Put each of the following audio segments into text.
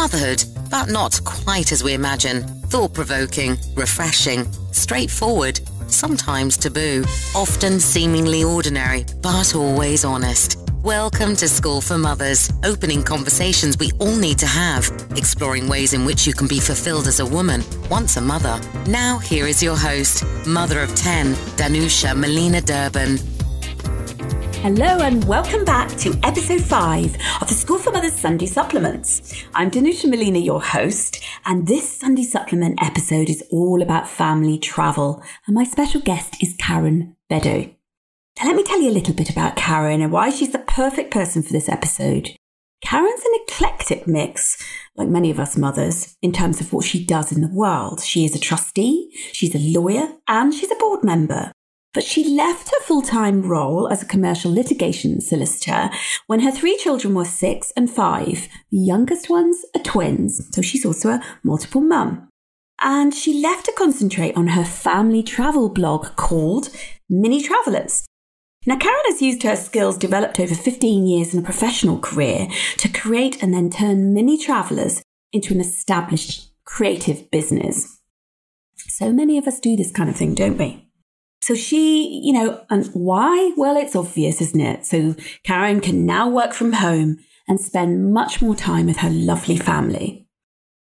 Motherhood, but not quite as we imagine. Thought provoking, refreshing, straightforward, sometimes taboo, often seemingly ordinary, but always honest. Welcome to School for Mothers, opening conversations we all need to have, exploring ways in which you can be fulfilled as a woman, once a mother. Now, here is your host, mother of 10, Danusia Malina-Derben. Hello and welcome back to episode 5 of the School for Mothers Sunday Supplements. I'm Danusia Malina, your host, and this Sunday Supplement episode is all about family travel. And my special guest is Karen Beddow. Now, let me tell you a little bit about Karen and why she's the perfect person for this episode. Karen's an eclectic mix, like many of us mothers, in terms of what she does in the world. She is a trustee, she's a lawyer, and she's a board member. But she left her full time role as a commercial litigation solicitor when her three children were six and five. The youngest ones are twins, so she's also a multiple mum. And she left to concentrate on her family travel blog called Mini Travellers. Now, Karen has used her skills developed over 15 years in a professional career to create and then turn Mini Travellers into an established creative business. So many of us do this kind of thing, don't we? So she, you know, and why? Well, it's obvious, isn't it? So Karen can now work from home and spend much more time with her lovely family.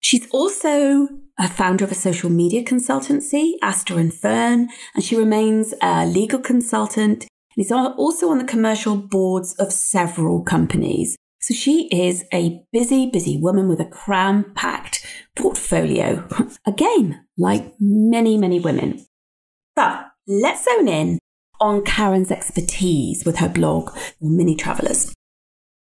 She's also a founder of a social media consultancy, Aster and Fern, and she remains a legal consultant and is also on the commercial boards of several companies. So she is a busy, busy woman with a cram packed portfolio. Again, like many, many women. But let's zone in on Karen's expertise with her blog, Mini Travellers.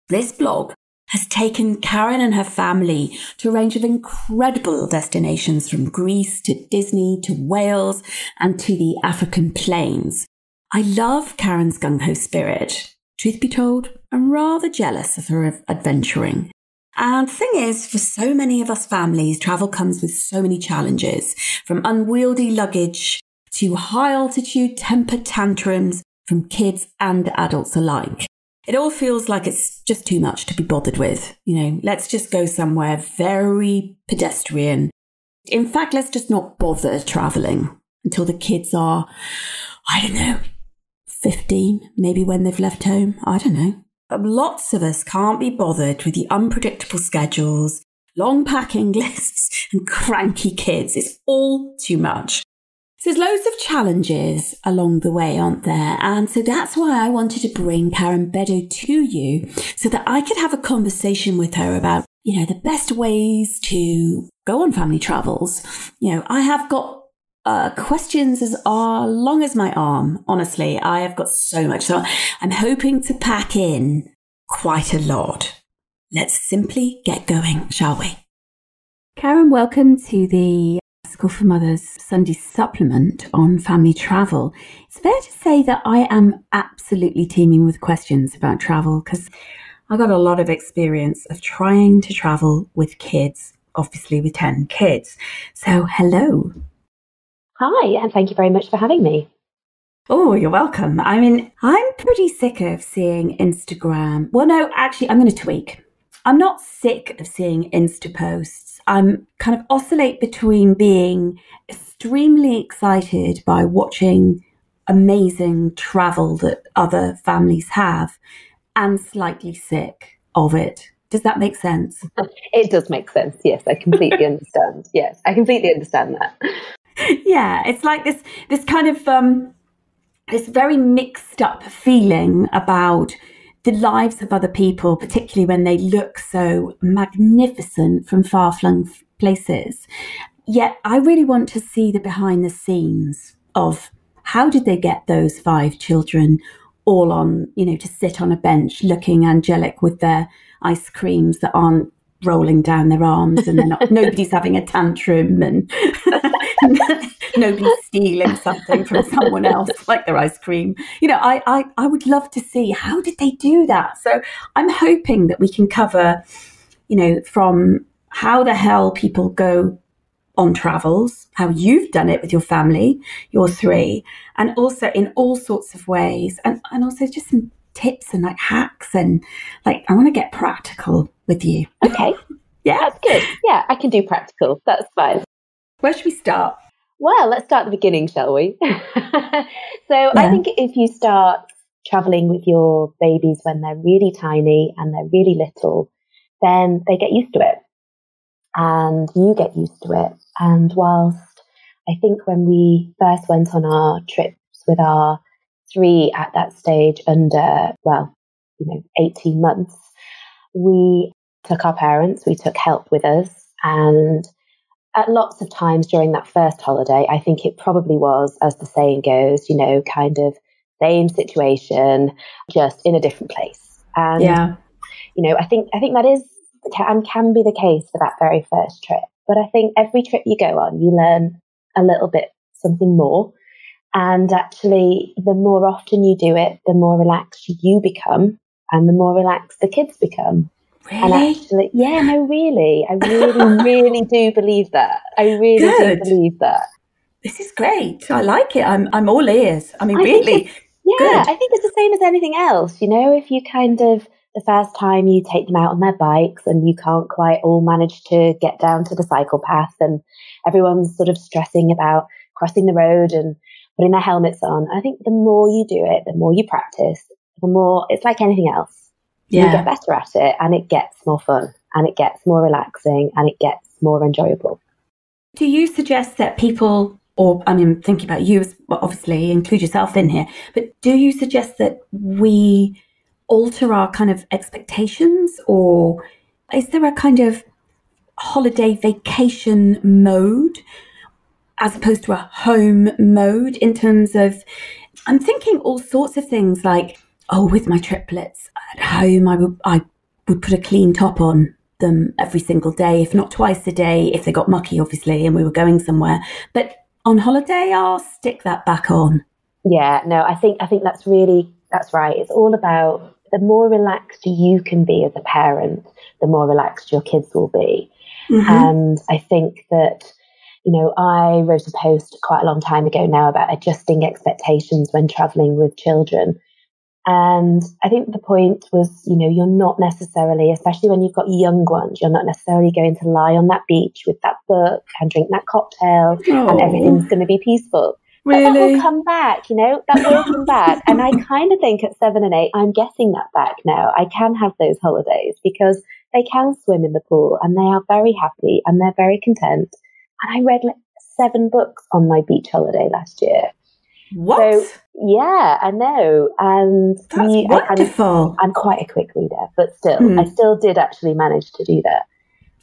This blog has taken Karen and her family to a range of incredible destinations from Greece to Disney to Wales and to the African plains. I love Karen's gung ho spirit. Truth be told, I'm rather jealous of her adventuring. And the thing is, for so many of us families, travel comes with so many challenges from unwieldy luggage to high altitude temper tantrums from kids and adults alike. It all feels like it's just too much to be bothered with. You know, let's just go somewhere very pedestrian. In fact, let's just not bother traveling until the kids are, I don't know, 15, maybe when they've left home. I don't know. But lots of us can't be bothered with the unpredictable schedules, long packing lists, and cranky kids. It's all too much. There's loads of challenges along the way, aren't there? And so that's why I wanted to bring Karen Beddow to you so that I could have a conversation with her about, you know, the best ways to go on family travels. You know, I have got uh, questions as long as my arm. Honestly, I have got so much. So I'm hoping to pack in quite a lot. Let's simply get going, shall we? Karen, welcome to the For Mothers Sunday supplement on family travel, it's fair to say that I am absolutely teeming with questions about travel because I got a lot of experience of trying to travel with kids, obviously with 10 kids. So, hello. Hi, and thank you very much for having me. Oh, you're welcome. I mean, I'm pretty sick of seeing Instagram. Well, no, actually, I'm going to tweak. I'm not sick of seeing Insta posts I'm kind of oscillate between being extremely excited by watching amazing travel that other families have and slightly sick of it. Does that make sense? It does make sense. Yes, I completely understand. Yes, I completely understand that. Yeah, it's like this this kind of um this very mixed up feeling about the lives of other people, particularly when they look so magnificent from far flung places. Yet I really want to see the behind the scenes of how did they get those five children all on, you know, to sit on a bench looking angelic with their ice creams that aren't rolling down their arms and they're not nobody's having a tantrum and nobody's stealing something from someone else like their ice cream you know I, I i would love to see how did they do that so i'm hoping that we can cover you know from how the hell people go on travels, how you've done it with your family, your three, and also in all sorts of ways, and, and also just some tips and like hacks and like I want to get practical with you. Okay. Yeah. That's good. Yeah, I can do practical. That's fine. Where should we start? Well, let's start at the beginning, shall we? so yeah. I think if you start traveling with your babies when they're really tiny and they're really little, then they get used to it. And you get used to it. And whilst I think when we first went on our trips with our three at that stage under, well, you know, 18 months, we took our parents, we took help with us. And at lots of times during that first holiday, I think it probably was, as the saying goes, you know, kind of same situation, just in a different place. And, yeah. you know, I think, I think that is and can be the case for that very first trip. But I think every trip you go on, you learn a little bit something more. And actually, the more often you do it, the more relaxed you become and the more relaxed the kids become. Really? And actually, yeah, no, really. I really, really do believe that. I really Good. do believe that. This is great. I like it. I'm, I'm all ears. I mean, I really. Yeah, Good. I think it's the same as anything else. You know, if you kind of, the first time you take them out on their bikes and you can't quite all manage to get down to the cycle path and everyone's sort of stressing about crossing the road and putting their helmets on. I think the more you do it, the more you practice, the more it's like anything else. You get better at it and it gets more fun and it gets more relaxing and it gets more enjoyable. Do you suggest that people, or I mean, thinking about you, obviously include yourself in here, but do you suggest that we alter our kind of expectations, or is there a kind of holiday vacation mode as opposed to a home mode in terms of? I'm thinking all sorts of things like, oh, with my triplets at home, I would I would put a clean top on them every single day, if not twice a day, if they got mucky, obviously, and we were going somewhere. But on holiday, I'll stick that back on. Yeah, no, I think I think that's really that's right. It's all about the more relaxed you can be as a parent, the more relaxed your kids will be. Mm-hmm. And I think that, you know, I wrote a post quite a long time ago now about adjusting expectations when traveling with children. And I think the point was, you know, you're not necessarily, especially when you've got young ones, you're not necessarily going to lie on that beach with that book and drink that cocktail and everything's going to be peaceful. Really? But that will come back, you know, that will come back. And I kind of think at seven and eight, I'm getting that back now. I can have those holidays because they can swim in the pool and they are very happy and they're very content. And I read like seven books on my beach holiday last year. What? So, yeah, I know. And That's I- I'm- wonderful. I'm quite a quick reader, but still, Mm. I still did actually manage to do that.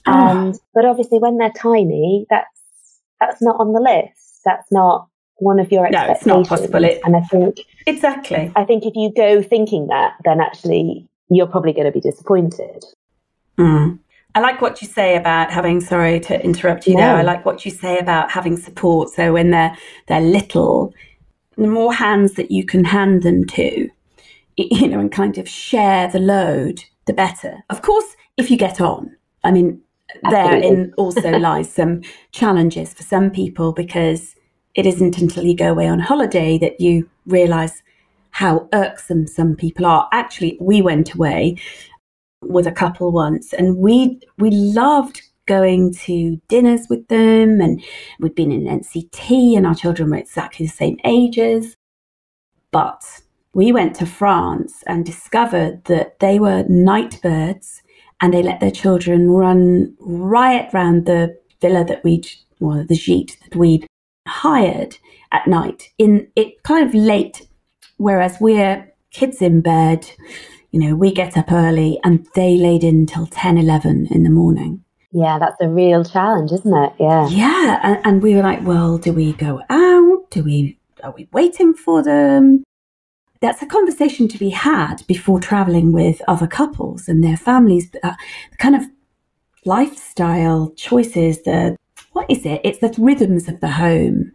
Oh. And but obviously, when they're tiny, that's that's not on the list. That's not one of your expectations. No, it's not possible. It- and I think exactly. I think if you go thinking that, then actually you're probably going to be disappointed. Mm. I like what you say about having. Sorry to interrupt you No. there. I like what you say about having support. So when they're they're little, the more hands that you can hand them to, you know, and kind of share the load, the better. Of course, if you get on. I mean, therein also lies some challenges for some people because it isn't until you go away on holiday that you realise how irksome some people are. Actually, we went away with a couple once and we we loved going to dinners with them and we'd been in NCT and our children were exactly the same ages but we went to France and discovered that they were night birds and they let their children run riot round the villa that we'd the gîte that we'd hired at night in it kind of late whereas we're kids in bed you know, we get up early and they laid in until 10, 11 in the morning. Yeah, that's a real challenge, isn't it? Yeah. Yeah. And, and we were like, well, do we go out? Do we, are we waiting for them? That's a conversation to be had before traveling with other couples and their families. Uh, the kind of lifestyle choices, the, what is it? It's the rhythms of the home,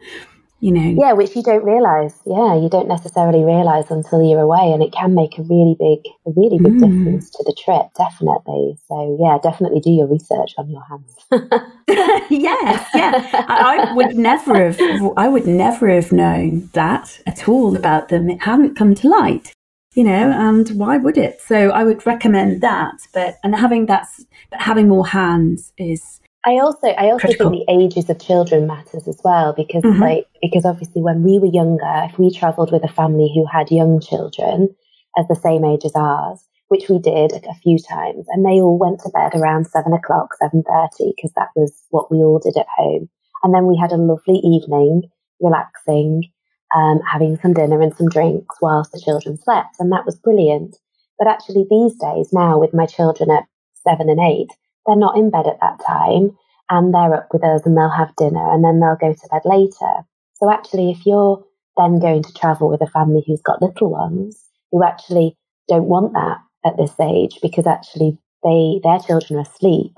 you know. Yeah, which you don't realise. Yeah, you don't necessarily realise until you're away, and it can make a really big, a really big Mm. difference to the trip. Definitely. So yeah, definitely do your research on your hands. yes, yeah. I, I would never have. I would never have known that at all about them. It hadn't come to light. you know, and why would it? So I would recommend that. But and having that, but having more hands is. I also, I also critical. think the ages of children matters as well because, mm-hmm. like, because obviously when we were younger, if we travelled with a family who had young children as the same age as ours, which we did a few times, and they all went to bed around seven o'clock, seven thirty, because that was what we all did at home. And then we had a lovely evening, relaxing, um, having some dinner and some drinks whilst the children slept, and that was brilliant. But actually, these days now, with my children at seven and eight, they're not in bed at that time, and they're up with us, and they'll have dinner, and then they'll go to bed later. So actually, if you're then going to travel with a family who's got little ones who actually don't want that at this age because actually they their children are asleep,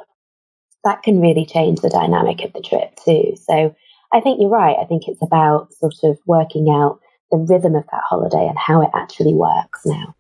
that can really change the dynamic of the trip too. So I think you're right. I think it's about sort of working out the rhythm of that holiday and how it actually works now.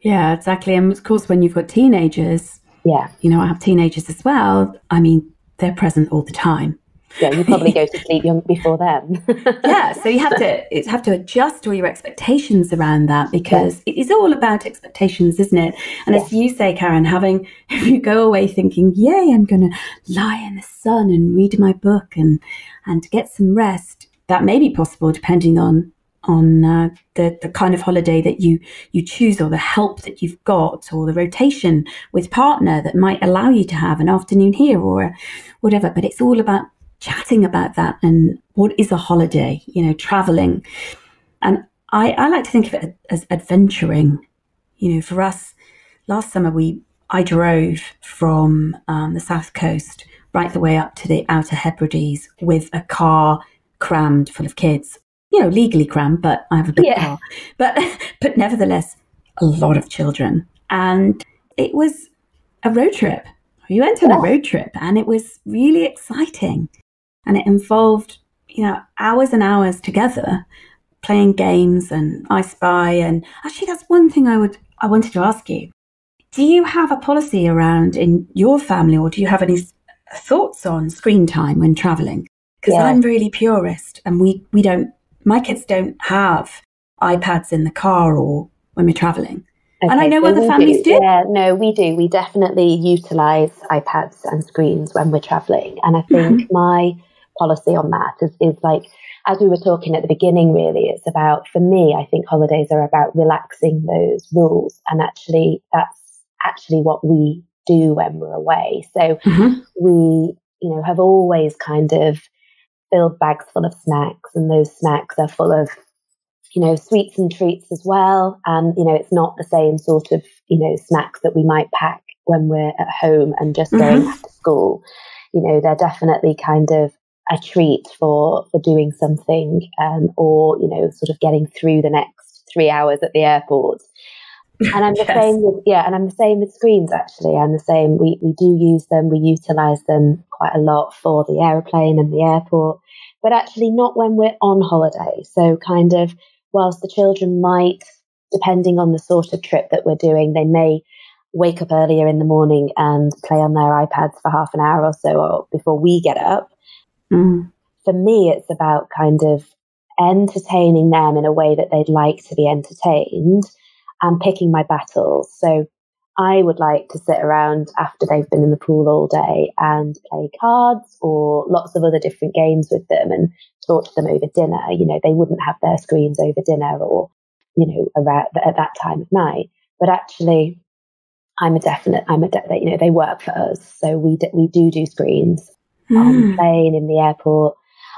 Yeah, exactly. And of course, when you've got teenagers, yeah, you know, I have teenagers as well. I mean, they're present all the time yeah, you probably go to sleep young before them. yeah, so you have to have to adjust all your expectations around that because yeah. it is all about expectations, isn't it? And yeah. as you say, Karen, having if you go away thinking, "Yay, I'm going to lie in the sun and read my book and and get some rest," that may be possible depending on on uh, the the kind of holiday that you you choose or the help that you've got or the rotation with partner that might allow you to have an afternoon here or whatever but it's all about chatting about that and what is a holiday, you know, traveling. And I, I like to think of it as adventuring. You know, for us, last summer we I drove from um, the south coast right the way up to the Outer Hebrides with a car crammed full of kids. You know, legally crammed, but I have a big yeah. car. But but nevertheless, a lot of children, and it was a road trip. We went on a road trip, and it was really exciting and it involved you know hours and hours together playing games and I Spy and actually that's one thing I would I wanted to ask you. Do you have a policy around in your family or do you have any thoughts on screen time when traveling? Because yeah. I'm really purist and we we don't my kids don't have iPads in the car or when we're traveling. Okay, and I know so other families do, do. Yeah, no, we do. We definitely utilize iPads and screens when we're traveling. And I think mm-hmm. my policy on that is, is like, as we were talking at the beginning, really, it's about, for me, I think holidays are about relaxing those rules. And actually, that's actually what we do when we're away. So mm-hmm. we, you know, have always kind of filled bags full of snacks, and those snacks are full of, you know, sweets and treats as well. And, you know, it's not the same sort of, you know, snacks that we might pack when we're at home and just mm-hmm. going back to school. You know, they're definitely kind of a treat for for doing something um, or you know sort of getting through the next three hours at the airport and i'm the yes. same with yeah and i'm the same with screens actually i'm the same we we do use them we utilize them quite a lot for the aeroplane and the airport but actually not when we're on holiday so kind of whilst the children might depending on the sort of trip that we're doing they may wake up earlier in the morning and play on their ipads for half an hour or so before we get up Mm. For me, it's about kind of entertaining them in a way that they'd like to be entertained and picking my battles. So I would like to sit around after they've been in the pool all day and play cards or lots of other different games with them and talk to them over dinner. You know, they wouldn't have their screens over dinner or, you know, around at that time of night. But actually, I'm a definite, I'm a, de- you know, they work for us. So we, d- we do do screens mm. on the hmm. plane, in the airport,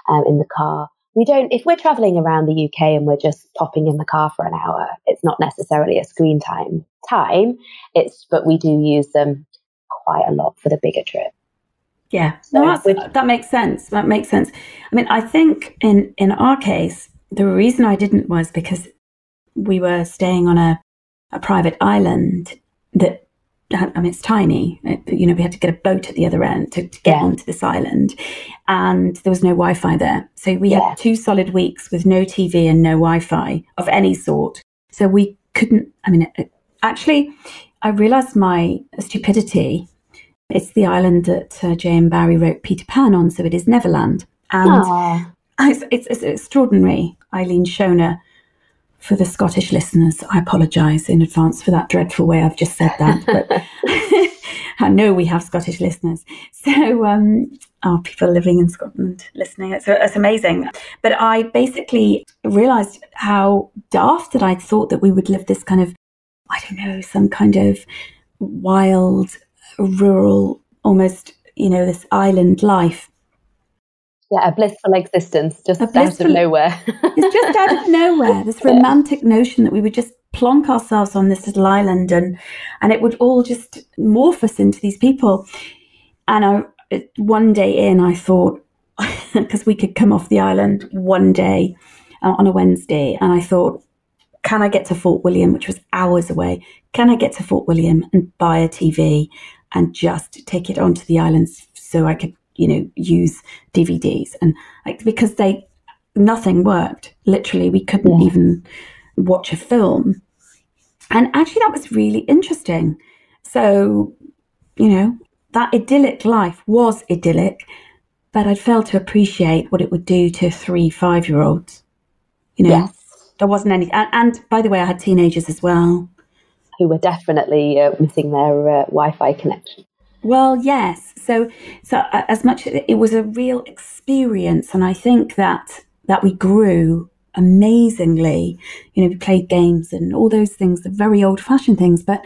um, in the car. We don't, if we're traveling around the UK and we're just popping in the car for an hour, it's not necessarily a screen time time. It's, but we do use them quite a lot for the bigger trip. Yeah, so no, that makes sense. That makes sense. I mean, I think in in our case, the reason I didn't was because we were staying on a a private island that I mean, it's tiny. It, you know, we had to get a boat at the other end to, to get yeah. onto this island, and there was no Wi-Fi there. So we yeah. had two solid weeks with no TV and no Wi-Fi of any sort. So we couldn't. I mean, it, actually, I realised my stupidity. It's the island that uh, J.M. Barrie wrote Peter Pan on, so it is Neverland, and it's, it's, it's, extraordinary. Eilean Shona for the Scottish listeners, I apologise in advance for that dreadful way I've just said that. But I know we have Scottish listeners. So, um, oh, people living in Scotland listening, it's, it's amazing. But I basically realised how daft that I'd thought that we would live this kind of, I don't know, some kind of wild, rural, almost, you know, this island life yeah, a blissful existence, just blissful, out of nowhere. it's just out of nowhere. This romantic notion that we would just plonk ourselves on this little island and and it would all just morph us into these people. And I, one day in, I thought because we could come off the island one day uh, on a Wednesday, and I thought, can I get to Fort William, which was hours away? Can I get to Fort William and buy a TV and just take it onto the islands so I could you know, use DVDs and like because they nothing worked. Literally, we couldn't yeah. even watch a film. And actually, that was really interesting. So, you know, that idyllic life was idyllic, but I'd failed to appreciate what it would do to three five year olds. You know, yes. there wasn't any. And, and, by the way, I had teenagers as well. Who were definitely uh, missing their uh, Wi Fi connection. Well, yes. So, so uh, as much as it was a real experience, and I think that that we grew amazingly. You know, we played games and all those things, the very old-fashioned things. But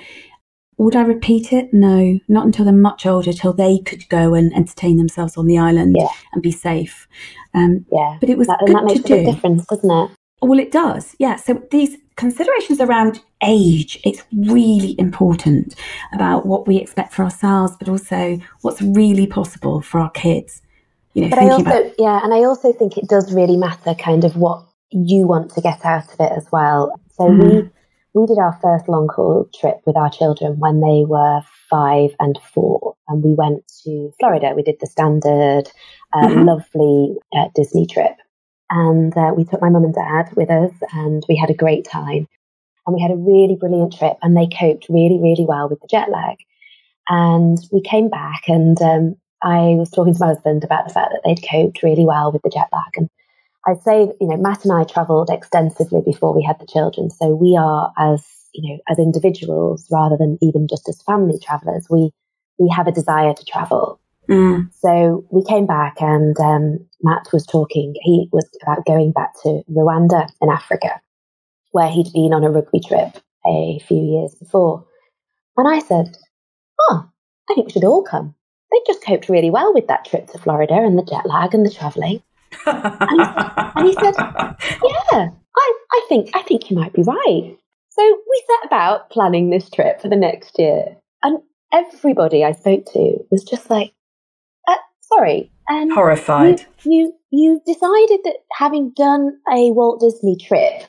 would I repeat it? No, not until they're much older, till they could go and entertain themselves on the island yeah. and be safe. Um, yeah, but it was that, and that makes a big difference, doesn't it? Well, it does. Yeah. So these considerations around age, it's really important about what we expect for ourselves, but also what's really possible for our kids. You know, but I also, about- yeah, and I also think it does really matter kind of what you want to get out of it as well. So mm. we we did our first long haul trip with our children when they were five and four, and we went to Florida. We did the standard, uh, mm-hmm. lovely uh, Disney trip, and uh, we took my mum and dad with us, and we had a great time and we had a really brilliant trip and they coped really, really well with the jet lag. And we came back and um, I was talking to my husband about the fact that they'd coped really well with the jet lag. And I'd say, you know, Matt and I travelled extensively before we had the children. So we are as, you know, as individuals rather than even just as family travellers, we, we have a desire to travel. Mm. So we came back and um, Matt was talking, he was about going back to Rwanda in Africa where he'd been on a rugby trip a few years before. And I said, Oh, I think we should all come. They just coped really well with that trip to Florida and the jet lag and the travelling. and, and, he said, Yeah, I, I think I think you might be right. So we set about planning this trip for the next year. And everybody I spoke to was just like, uh, sorry. Um, Horrified. You, you, you decided that having done a Walt Disney trip,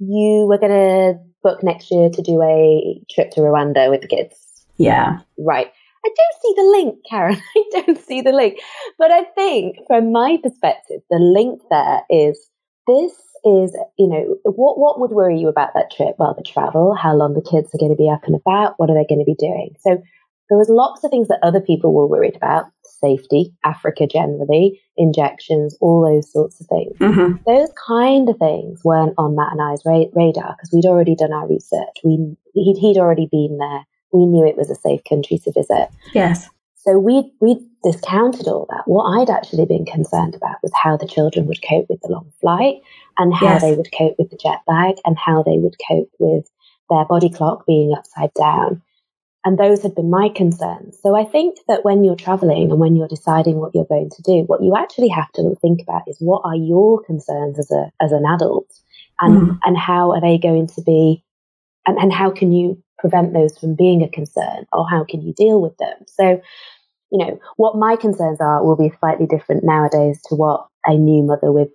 you were going to book next year to do a trip to Rwanda with the kids. Yeah. Right. I don't see the link, Karen. I don't see the link. But I think from my perspective, the link there is this is, you know, what, what would worry you about that trip? Well, the travel, how long the kids are going to be up and about, what are they going to be doing? So there was lots of things that other people were worried about safety, Africa generally, injections, all those sorts of things. Mm-hmm. Those kind of things weren't on Matt and I's ra- radar because we'd already done our research. We he'd, he'd already been there. We knew it was a safe country to visit. Yes. So we we discounted all that. What I'd actually been concerned about was how the children would cope with the long flight and how yes. they would cope with the jet lag and how they would cope with their body clock being upside down and those had been my concerns. So I think that when you're traveling and when you're deciding what you're going to do, what you actually have to think about is what are your concerns as a as an adult and mm. and how are they going to be and, and how can you prevent those from being a concern or how can you deal with them? So, you know, what my concerns are will be slightly different nowadays to what a new mother with,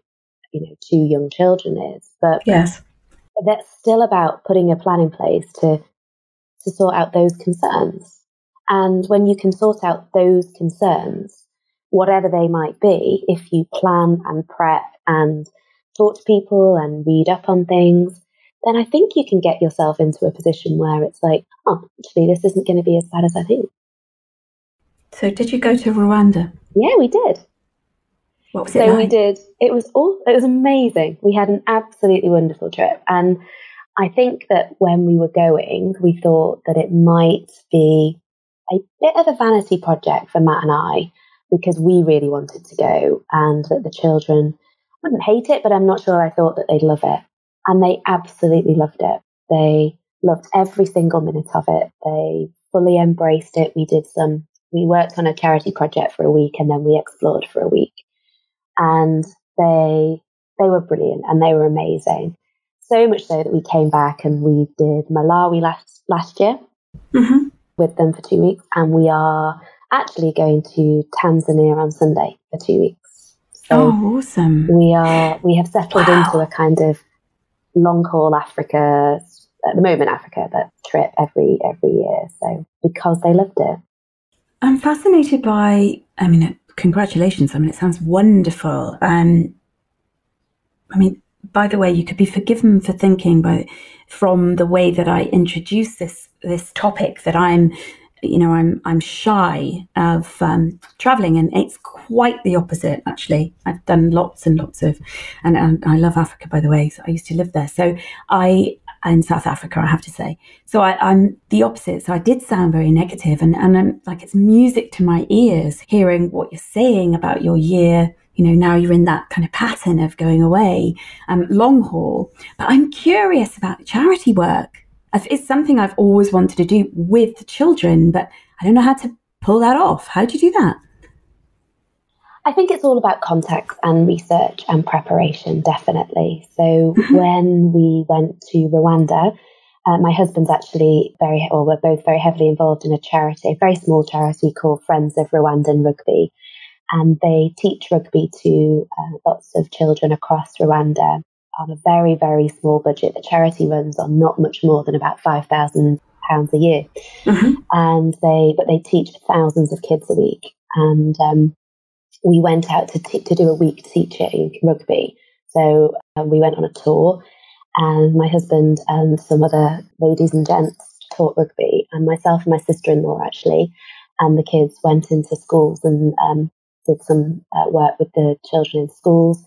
you know, two young children is. But yes. That's still about putting a plan in place to to sort out those concerns. And when you can sort out those concerns, whatever they might be, if you plan and prep and talk to people and read up on things, then I think you can get yourself into a position where it's like, oh, actually, this isn't going to be as bad as I think. So, did you go to Rwanda? Yeah, we did. What was it so like? we did. It was all. It was amazing. We had an absolutely wonderful trip, and I think that when we were going, we thought that it might be a bit of a vanity project for Matt and I because we really wanted to go and that the children wouldn't hate it, but I'm not sure I thought that they'd love it. And they absolutely loved it. They loved every single minute of it. They fully embraced it. We did some, we worked on a charity project for a week and then we explored for a week. And they, they were brilliant and they were amazing. So much so that we came back and we did Malawi last, last year mm-hmm. with them for two weeks. And we are actually going to Tanzania on Sunday for two weeks. So oh, awesome. We are, we have settled wow. into a kind of long haul Africa at the moment Africa, but trip every every year. So because they loved it. I'm fascinated by. I mean, congratulations. I mean, it sounds wonderful. Um, I mean, by the way, you could be forgiven for thinking by from the way that I introduce this this topic that I'm you know I'm I'm shy of um, traveling, and it's quite the opposite. Actually, I've done lots and lots of, and, and I love Africa by the way. So I used to live there, so I in South Africa, I have to say. So I, am the opposite. So I did sound very negative, and and I'm like it's music to my ears hearing what you're saying about your year. You know, now you're in that kind of pattern of going away, um, long haul. But I'm curious about charity work it's something I've always wanted to do with children, but I don't know how to pull that off. How do you do that? I think it's all about context and research and preparation, definitely. So mm-hmm. when we went to Rwanda, uh, my husband's actually very, or we're both very heavily involved in a charity, a very small charity called Friends of Rwandan Rugby. And they teach rugby to uh, lots of children across Rwanda on a very, very small budget. The charity runs on not much more than about five thousand pounds a year, mm-hmm. and they but they teach thousands of kids a week. And um, we went out to t- to do a week teaching rugby. So um, we went on a tour, and my husband and some other ladies and gents taught rugby, and myself and my sister in law actually, and the kids went into schools and um, did some uh, work with the children in schools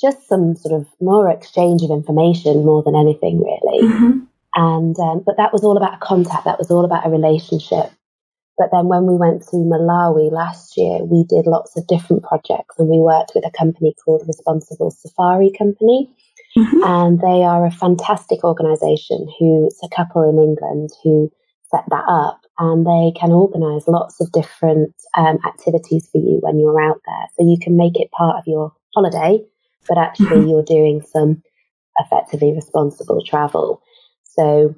just some sort of more exchange of information more than anything really. Mm-hmm. And um, but that was all about a contact. That was all about a relationship. But then when we went to Malawi last year, we did lots of different projects and we worked with a company called Responsible Safari Company. Mm-hmm. And they are a fantastic organization who it's a couple in England who set that up and they can organize lots of different um, activities for you when you're out there. So you can make it part of your holiday but actually mm-hmm. you're doing some effectively responsible travel. So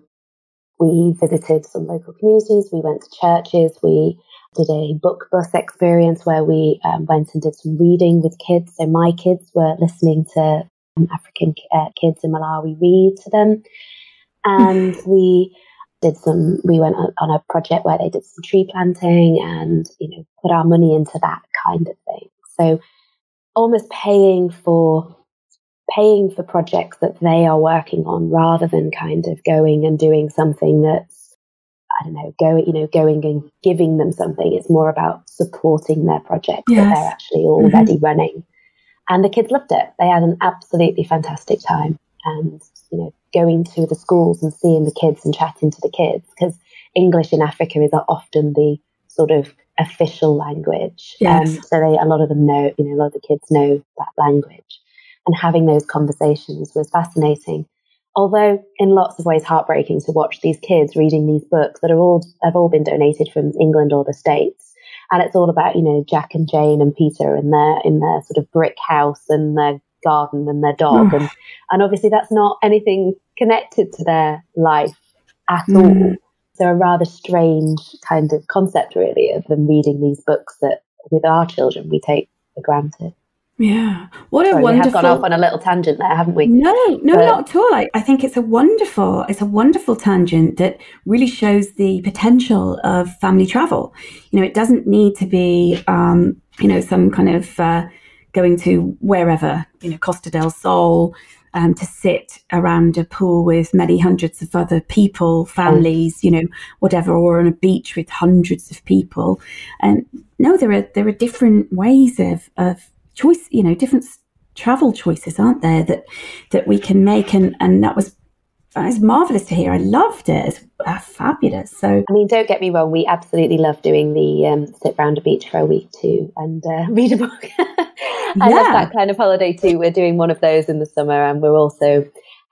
we visited some local communities, we went to churches, we did a book bus experience where we um, went and did some reading with kids. So my kids were listening to um, African uh, kids in Malawi read to them. And we did some, we went on a project where they did some tree planting and, you know, put our money into that kind of thing. So almost paying for paying for projects that they are working on rather than kind of going and doing something that's I don't know, going you know, going and giving them something. It's more about supporting their project yes. that they're actually already mm-hmm. running. And the kids loved it. They had an absolutely fantastic time. And, you know, going to the schools and seeing the kids and chatting to the kids, because English in Africa is often the sort of official language. Yes. Um, so they, a lot of them know, you know, a lot of the kids know that language. And having those conversations was fascinating. Although in lots of ways heartbreaking to watch these kids reading these books that are all have all been donated from England or the States. And it's all about, you know, Jack and Jane and Peter in their in their sort of brick house and their garden and their dog. and and obviously that's not anything connected to their life at mm. all. So a rather strange kind of concept, really, of them reading these books that with our children we take for granted. Yeah, what a Sorry, wonderful. We have gone off on a little tangent there, haven't we? No, no, but... not at all. I, I think it's a wonderful, it's a wonderful tangent that really shows the potential of family travel. You know, it doesn't need to be, um, you know, some kind of uh, going to wherever, you know, Costa del Sol, um, to sit around a pool with many hundreds of other people, families, you know, whatever, or on a beach with hundreds of people. And no, there are there are different ways of of choice, you know, different travel choices, aren't there that that we can make, and and that was it's marvelous to hear. I loved it. It's uh, fabulous. So, I mean, don't get me wrong. We absolutely love doing the um, sit round a beach for a week too and uh, read a book. I yeah. love that kind of holiday too. We're doing one of those in the summer, and we're also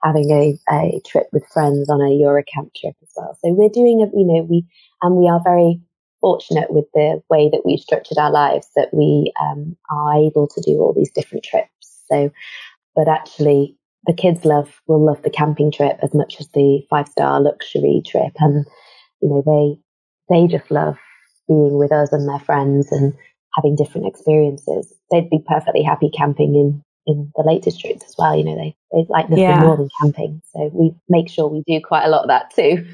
having a, a trip with friends on a Eurocamp trip as well. So we're doing a, you know, we and we are very fortunate with the way that we've structured our lives that we um, are able to do all these different trips. So, but actually, the kids love will love the camping trip as much as the five star luxury trip, and you know they they just love being with us and their friends and having different experiences. They'd be perfectly happy camping in in the Lake District as well. You know, they they like nothing yeah. more than camping, so we make sure we do quite a lot of that too.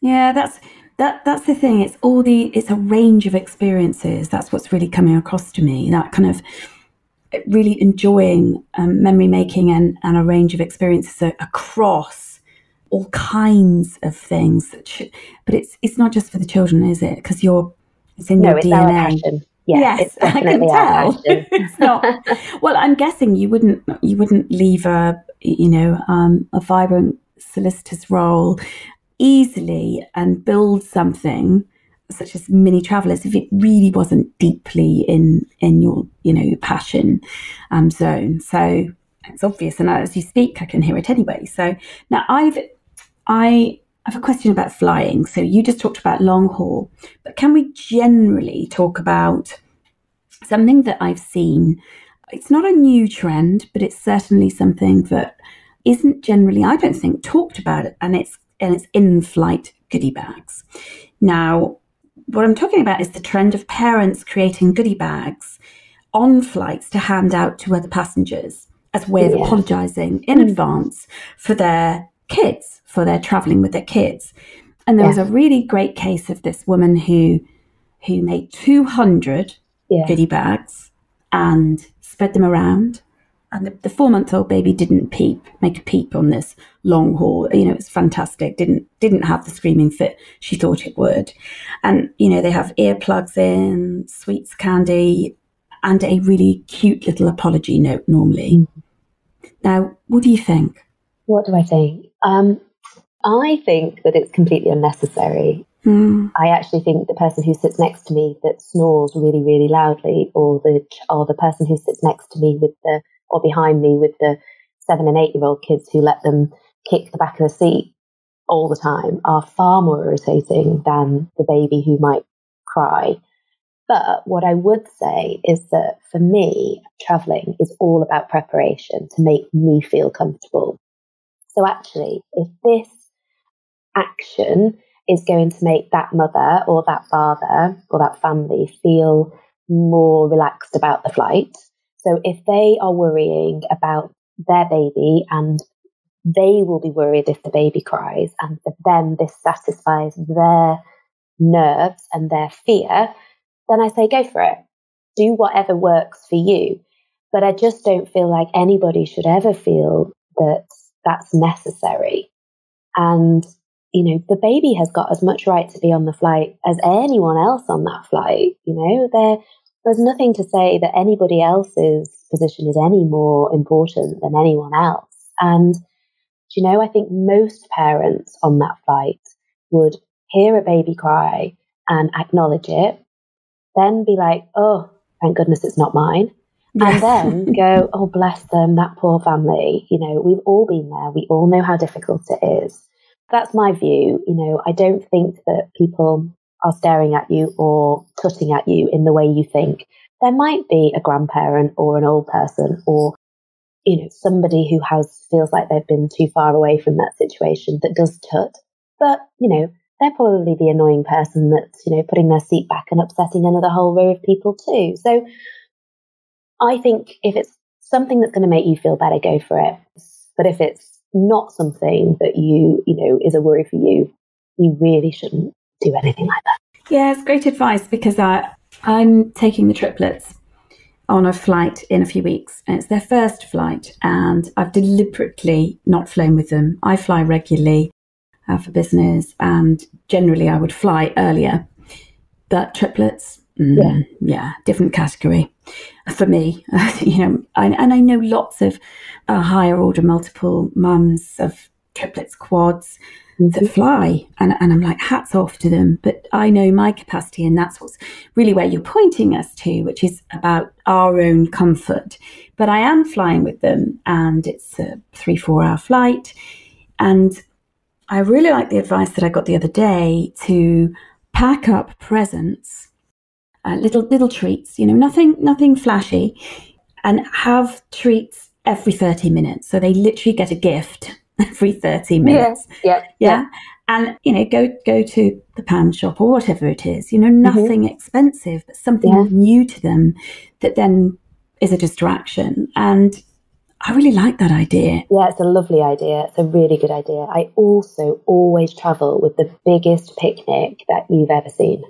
Yeah, that's that that's the thing. It's all the it's a range of experiences. That's what's really coming across to me. That kind of really enjoying um, memory making and, and a range of experiences across all kinds of things. but it's it's not just for the children, is it? Because you're it's in no, your it's DNA. Yeah, yes, I can tell. it's not. Well, I'm guessing you wouldn't you wouldn't leave a you know um, a vibrant solicitor's role easily and build something such as Mini Travellers if it really wasn't deeply in in your you know passion um, zone. So it's obvious and as you speak i can hear it anyway. So now i've i have a question about flying. So you just talked about long haul but can we generally talk about something that i've seen? It's not a new trend but it's certainly something that isn't generally i don't think talked about and it's and it's in flight goodie bags. Now, what I'm talking about is the trend of parents creating goodie bags on flights to hand out to other passengers as a way of yeah. apologizing in mm. advance for their kids, for their traveling with their kids. And there yeah. was a really great case of this woman who who made 200 yeah. goodie bags and spread them around and the, the four month old baby didn't peep, make a peep on this long haul. You know, it's fantastic. Didn't didn't have the screaming fit she thought it would. And you know, they have earplugs in, sweets, candy, and a really cute little apology note normally. Mm. Now, what do you think? What do I think? Um, I think that it's completely unnecessary. Mm. I actually think the person who sits next to me that snores really, really loudly, or the or the person who sits next to me with the or behind me with the seven and eight year old kids who let them kick the back of the seat all the time are far more irritating than the baby who might cry. But what I would say is that for me, traveling is all about preparation to make me feel comfortable. So actually, if this action is going to make that mother or that father or that family feel more relaxed about the flight, so if they are worrying about their baby and they will be worried if the baby cries, and for them this satisfies their nerves and their fear, then I say go for it. Do whatever works for you. But I just don't feel like anybody should ever feel that that's necessary. And, you know, the baby has got as much right to be on the flight as anyone else on that flight. You know, they're there's nothing to say that anybody else's position is any more important than anyone else. And, you know, I think most parents on that flight would hear a baby cry and acknowledge it, then be like, oh, thank goodness it's not mine. And then go, oh, bless them, that poor family. You know, we've all been there. We all know how difficult it is. That's my view. You know, I don't think that people are staring at you or tutting at you in the way you think, there might be a grandparent or an old person or you know somebody who has feels like they've been too far away from that situation that does tut. But you know they're probably the annoying person that's you know putting their seat back and upsetting another whole row of people too. So i think if it's something that's going to make you feel better go for it. But if it's not something that you you know is a worry for you you really shouldn't do anything like that. Yeah, it's great advice because I, I'm taking the triplets on a flight in a few weeks, and it's their first flight, and I've deliberately not flown with them. I fly regularly uh, for business, and generally I would fly earlier, but triplets, mm, yeah. yeah, different category for me. you know, I, and I know lots of uh, higher order multiple mums of triplets, quads mm-hmm. that fly. And, and I'm like, hats off to them. But I know my capacity, and that's what's really where you're pointing us to, which is about our own comfort. But I am flying with them, and it's a three, four hour flight. And I really like the advice that I got the other day to pack up presents, uh, little little treats. You know, nothing nothing flashy, and have treats every thirty minutes. So they literally get a gift every thirty minutes. Yeah, yeah, yeah. yeah. And you know, go go to the pan shop or whatever it is. You know, mm-hmm. nothing mm-hmm. expensive, but something yeah. new to them that then is a distraction. And I really like that idea. Yeah, it's a lovely idea. It's a really good idea. I also always travel with the biggest picnic that you've ever seen.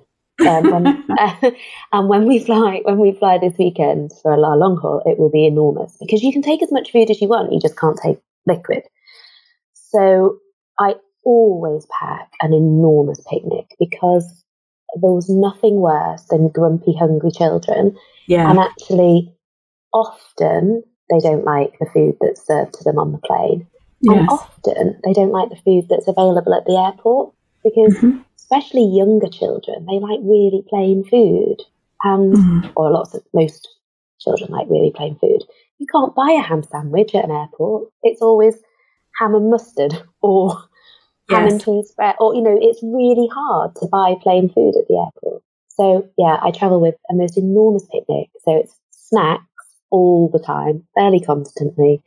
Um, when, uh, and when we fly, when we fly this weekend for a long haul, it will be enormous because you can take as much food as you want. You just can't take liquid. So I always pack an enormous picnic because there was nothing worse than grumpy, hungry children. Yeah. And actually, often they don't like the food that's served to them on the plane. Yes. And often they don't like the food that's available at the airport because, mm-hmm. especially younger children, they like really plain food. And, mm-hmm. or lots of, most children like really plain food. You can't buy a ham sandwich at an airport. It's always ham and mustard or yes. ham and cheese spread. Or, you know, it's really hard to buy plain food at the airport. So, yeah, I travel with a most enormous picnic. So it's snacks all the time, fairly constantly.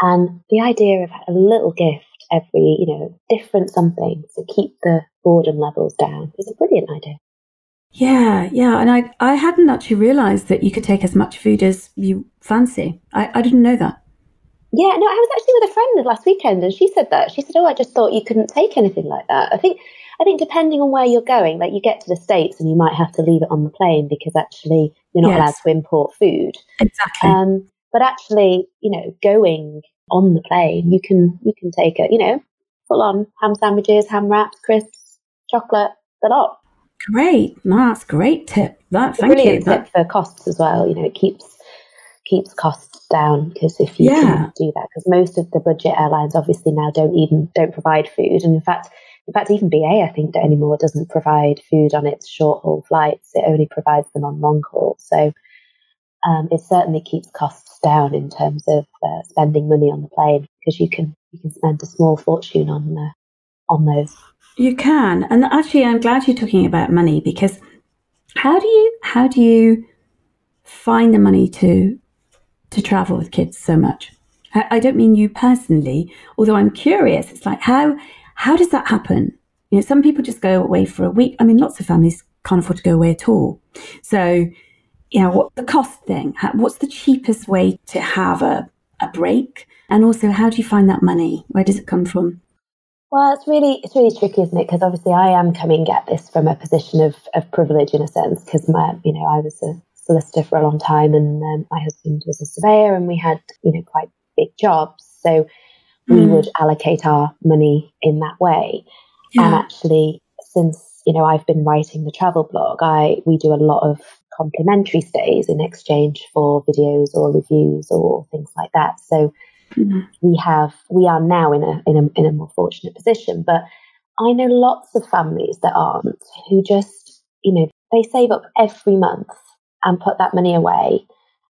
And the idea of a little gift every, you know, different something to keep the boredom levels down is a brilliant idea. Yeah, yeah. And I, I hadn't actually realized that you could take as much food as you fancy. I, I didn't know that. Yeah, no, I was actually with a friend last weekend and she said that. She said, Oh, I just thought you couldn't take anything like that. I think I think depending on where you're going, like you get to the States and you might have to leave it on the plane because actually you're not yes. allowed to import food. Exactly. Um, but actually, you know, going on the plane, you can you can take it, you know, full on ham sandwiches, ham wraps, crisps, chocolate, the lot. Great, no, that's great tip. That thank brilliant you. tip for costs as well. You know, it keeps keeps costs down because if you yeah. do that, because most of the budget airlines obviously now don't even don't provide food, and in fact, in fact, even BA, I think, anymore doesn't provide food on its short haul flights. It only provides them on long haul. So um, it certainly keeps costs down in terms of uh, spending money on the plane because you can you can spend a small fortune on uh, on those. You can, and actually, I'm glad you're talking about money because how do you how do you find the money to to travel with kids so much? I, I don't mean you personally, although I'm curious. It's like how how does that happen? You know, some people just go away for a week. I mean, lots of families can't afford to go away at all. So, you know, what the cost thing? How, what's the cheapest way to have a, a break? And also, how do you find that money? Where does it come from? Well, it's really it's really tricky, isn't it? Because obviously, I am coming at this from a position of, of privilege in a sense. Because my, you know, I was a solicitor for a long time, and um, my husband was a surveyor, and we had, you know, quite big jobs. So we mm. would allocate our money in that way. Yeah. And actually, since you know I've been writing the travel blog, I we do a lot of complimentary stays in exchange for videos or reviews or things like that. So mm. we have we are now in a in a in a more fortunate position, but I know lots of families that aren't who just you know they save up every month and put that money away,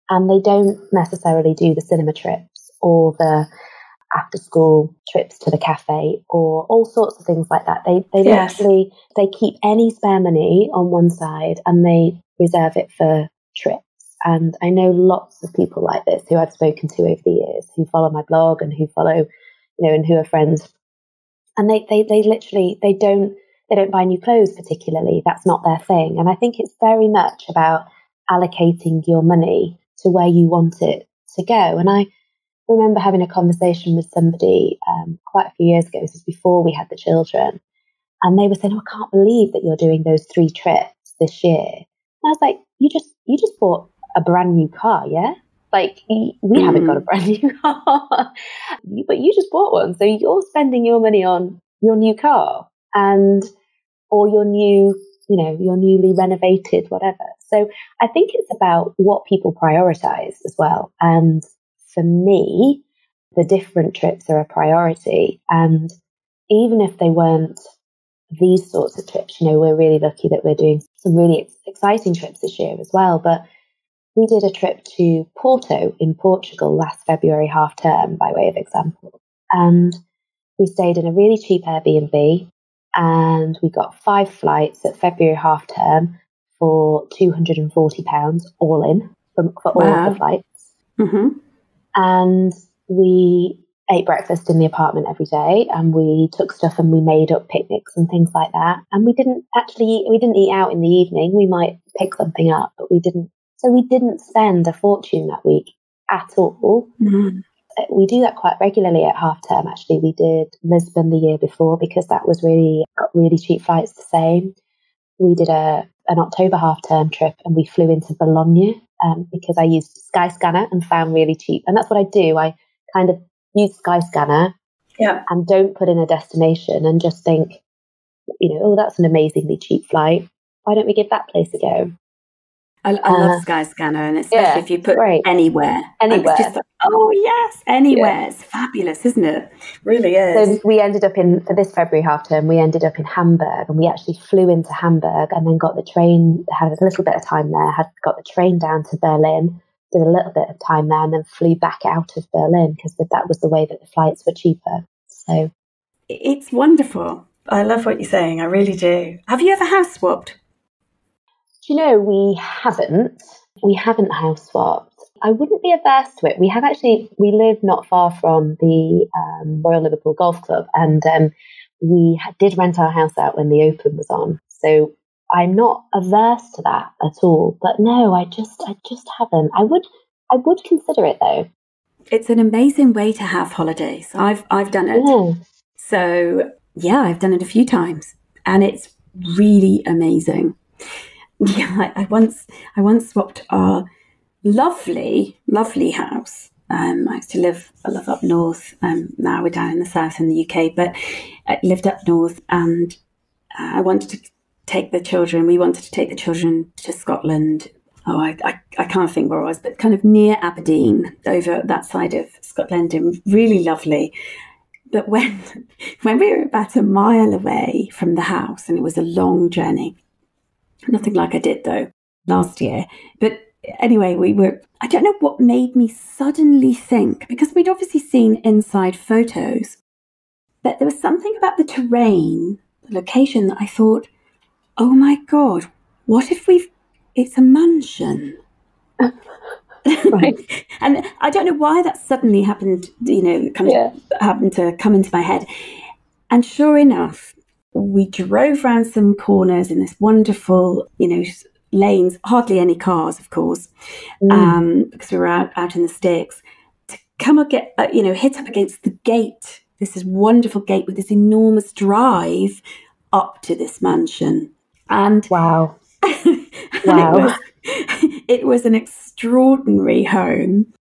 and they don't necessarily do the cinema trips or the after school trips to the cafe or all sorts of things like that. They they yes. literally they keep any spare money on one side and they reserve it for trips. And I know lots of people like this who I've spoken to over the years who follow my blog and who follow, you know, and who are friends. And they, they, they literally, they don't, they don't buy new clothes particularly. That's not their thing. And I think it's very much about allocating your money to where you want it to go. And I, remember having a conversation with somebody um, quite a few years ago, this was before we had the children, and they were saying, oh, I can't believe that you're doing those three trips this year. And I was like, you just you just bought a brand new car, yeah? Like we mm. haven't got a brand new car, but you just bought one, so you're spending your money on your new car and or your new, you know, your newly renovated whatever. So I think it's about what people prioritize as well, and for me, the different trips are a priority. And even if they weren't these sorts of trips, you know, we're really lucky that we're doing some really ex- exciting trips this year as well. But we did a trip to Porto in Portugal last February half term, by way of example. And we stayed in a really cheap Airbnb and we got five flights at February half term for £240 all in for, for all wow. of the flights. Mm-hmm. And we ate breakfast in the apartment every day and we took stuff and we made up picnics and things like that. And we didn't actually eat, we didn't eat out in the evening. We might pick something up, but we didn't. So we didn't spend a fortune that week at all. Mm. We do that quite regularly at half term. Actually, we did Lisbon the year before because that was really got really cheap flights the same. We did a an October half term trip and we flew into Bologna um, because I used Skyscanner and found really cheap. And that's what I do. I kind of use Skyscanner yeah. and don't put in a destination and just think, you know, oh, that's an amazingly cheap flight. Why don't we give that place a go? I, I uh, love Skyscanner, and especially yeah, if you put great. anywhere. Anywhere. Like, oh, yes, anywhere. Yeah. It's fabulous, isn't it? Really is. So we ended up in, for this February half term, we ended up in Hamburg, and we actually flew into Hamburg and then got the train, had a little bit of time there, had got the train down to Berlin did a little bit of time there and then flew back out of Berlin because that was the way that the flights were cheaper. So it's wonderful. I love what you're saying. I really do. Have you ever house swapped? You know, we haven't. We haven't house swapped. I wouldn't be averse to it. We have actually, we live not far from the um, Royal Liverpool Golf Club and um, we did rent our house out when the Open was on. So I'm not averse to that at all. But no, I just I just haven't. I would I would consider it though. It's an amazing way to have holidays. I've I've done it. Yeah. So yeah, I've done it a few times, and it's really amazing. Yeah, I, I once I once swapped our lovely lovely house. Um, I used to live I live up north. Um, now we're down in the south in the UK, but I lived up north, and I wanted to take the children. We wanted to take the children to Scotland. Oh, I, I, I can't think where I was, but kind of near Aberdeen, over that side of Scotland, and really lovely. But when when we were about a mile away from the house, and it was a long journey, nothing like I did though last year. But anyway, we were. I don't know what made me suddenly think because we'd obviously seen inside photos, but there was something about the terrain, the location that I thought oh my God, what if we've, it's a mansion? right. and I don't know why that suddenly happened, you know, kind of yeah. happened to come into my head. And sure enough, we drove around some corners in this wonderful, you know, lanes, hardly any cars, of course, mm. um, because we were out, out in the sticks, to come up, get, uh, you know, hit up against the gate, this is wonderful gate with this enormous drive up to this mansion. And wow. wow. It was, it was an extraordinary home.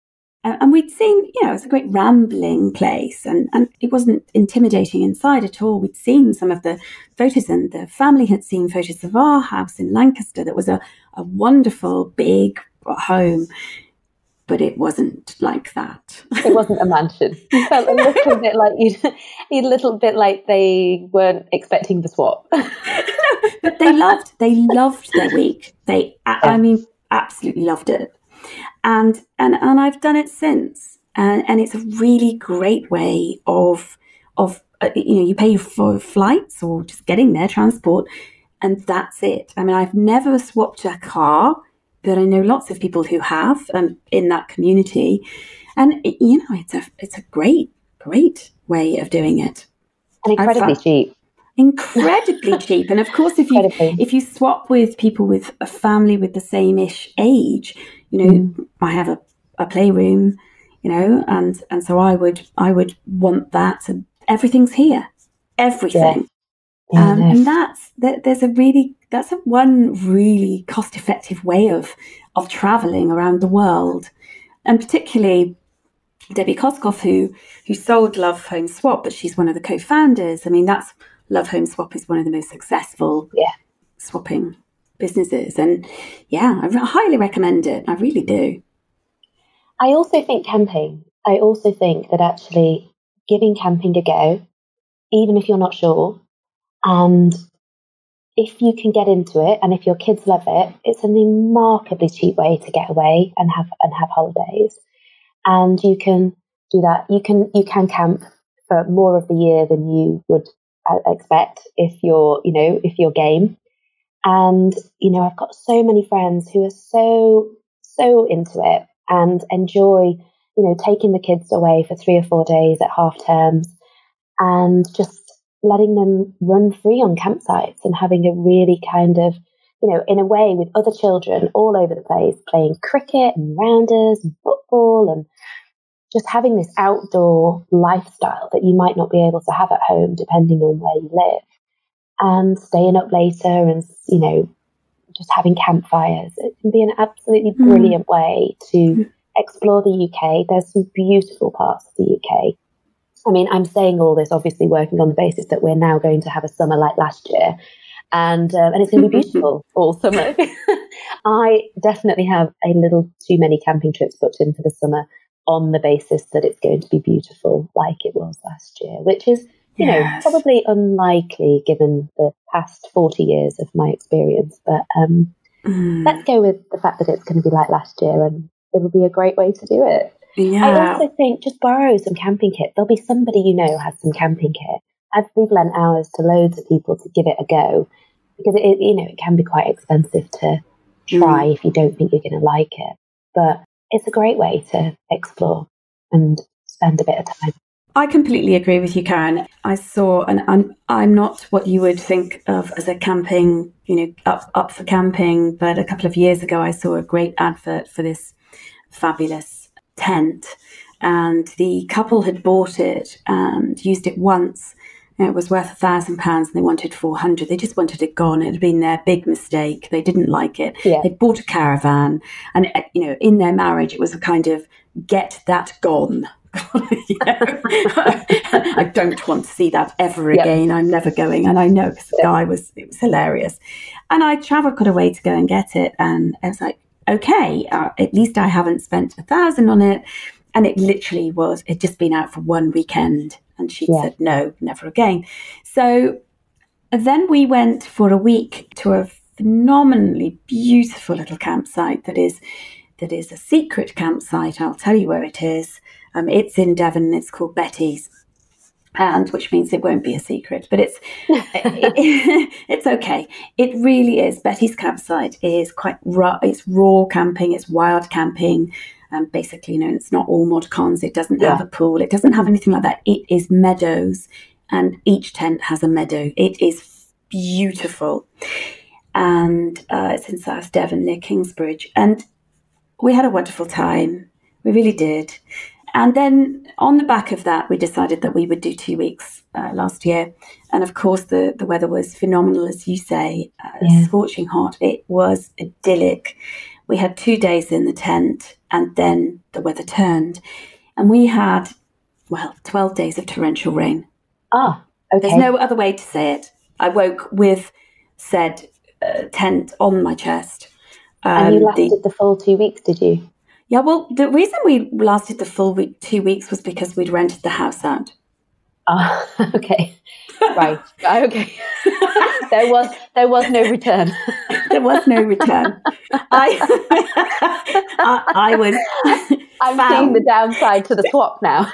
Uh, and we'd seen, you know, it was a great rambling place and, and it wasn't intimidating inside at all. We'd seen some of the photos and the family had seen photos of our house in Lancaster that was a, a wonderful big home but it wasn't like that. it wasn't a mansion. It felt a little bit like you, a little bit like they weren't expecting the swap. but they loved, they loved their week. They, I mean, absolutely loved it, and and and I've done it since, and and it's a really great way of of uh, you know you pay for flights or just getting there transport, and that's it. I mean, I've never swapped a car but I know lots of people who have um, in that community, and you know it's a it's a great great way of doing it, and incredibly cheap. Incredibly cheap, and of course, if you if you swap with people with a family with the same ish age, you know, mm. I have a, a playroom, you know, and and so I would I would want that, and everything's here, everything. Yeah. Um, and that's that, there's a really that's a one really cost effective way of of traveling around the world, and particularly Debbie Wosskow, who who sold Love Home Swap, but she's one of the co-founders. I mean, that's Love Home Swap is one of the most successful yeah. swapping businesses, and yeah, I highly recommend it. I really do. I also think camping I also think that actually giving camping a go, even if you're not sure, and if you can get into it and if your kids love it, it's a remarkably cheap way to get away and have and have holidays. And you can do that. You can you can camp for more of the year than you would uh, expect if you're you know if you're game. And you know I've got so many friends who are so so into it and enjoy you know taking the kids away for three or four days at half terms and just letting them run free on campsites and having a really kind of, you know, in a way with other children all over the place, playing cricket and rounders and football and just having this outdoor lifestyle that you might not be able to have at home depending on where you live. And staying up later and, you know, just having campfires. It can be an absolutely hmm. brilliant mm. way to hmm. explore the UK. There's some beautiful parts of the UK I mean, I'm saying all this obviously working on the basis that we're now going to have a summer like last year, and um, and it's going to be beautiful all summer. I definitely have a little too many camping trips booked in for the summer on the basis that it's going to be beautiful like it was last year, which is you yes. know probably unlikely given the past 40 years of my experience, but um, mm. let's go with the fact that it's going to be like last year, and it'll be a great way to do it. Yeah. I also think just borrow some camping kit. There'll be somebody you know has some camping kit. I've we've lent ours to loads of people to give it a go because it, you know it can be quite expensive to try mm. if you don't think you're going to like it. But it's a great way to explore and spend a bit of time. I completely agree with you, Karen. I saw, and I'm, I'm not what you would think of as a camping, you know, up, up for camping, but a couple of years ago, I saw a great advert for this fabulous tent, and the couple had bought it and used it once. It was worth a thousand pounds and they wanted 400. They just wanted it gone. It had been their big mistake. They didn't like it. Yeah. They bought a caravan and, uh, you know, in their marriage, it was a kind of get that gone. I don't want to see that ever again. Yep. I'm never going. And I know because the guy was, it was hilarious. And I travelled quite a way to go and get it. And I was like, okay, uh, at least I haven't spent a thousand on it. And it literally was, it'd just been out for one weekend. And she yeah. said, no, never again. So then we went for a week to a phenomenally beautiful little campsite that is that is a secret campsite. I'll tell you where it is. Um, it's in Devon. It's called Betty's and which means it won't be a secret, but it's it, it's okay. It really is. Betty's campsite is quite raw. It's raw camping. It's wild camping. Um, basically, you know, it's not all mod cons. It doesn't yeah. have a pool. It doesn't have anything like that. It is meadows, and each tent has a meadow. It is beautiful, and uh, it's in South Devon near Kingsbridge, and we had a wonderful time. We really did. And then on the back of that, we decided that we would do two weeks uh, last year. And of course, the, the weather was phenomenal, as you say, uh, yeah. scorching hot. It was idyllic. We had two days in the tent, and then the weather turned. And we had, well, 12 days of torrential rain. Ah, okay. There's no other way to say it. I woke with said uh, tent on my chest. Um, and you um, lasted the, the full two weeks, did you? Yeah, well, the reason we lasted the full week, two weeks, was because we'd rented the house out. Ah, uh, okay, right, okay. there was there was no return. there was no return. I, I, I was. I'm found. seeing the downside to the swap now.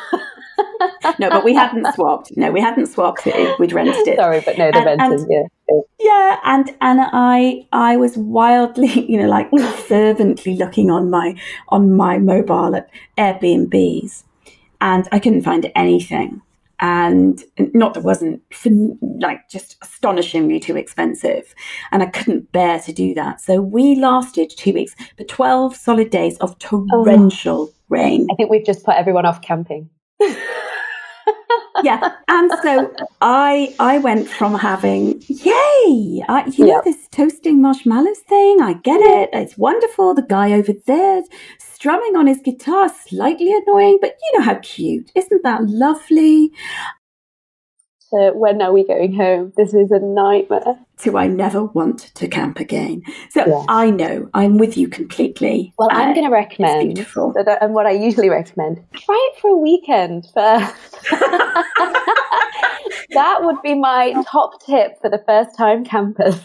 No, but we hadn't swapped. No, we hadn't swapped it. We'd rented it. Sorry, but no, the and, rented. And, yeah. Yeah, and and I I was wildly, you know, like fervently looking on my on my mobile at Airbnbs, and I couldn't find anything. And not that wasn't like just astonishingly too expensive, and I couldn't bear to do that. So we lasted two weeks, but twelve solid days of oh, torrential oh. rain. I think we've just put everyone off camping. Yeah, and so I I went from having yay, I, you know this toasting marshmallows thing. I get it. It's wonderful. The guy over there strumming on his guitar, slightly annoying, but you know how cute. Isn't that lovely? To when are we going home? This is a nightmare. Do I never want to camp again? So yeah. I know I'm with you completely. Well, I'm uh, going to recommend, that, and what I usually recommend, try it for a weekend first. that would be my top tip for the first time campers.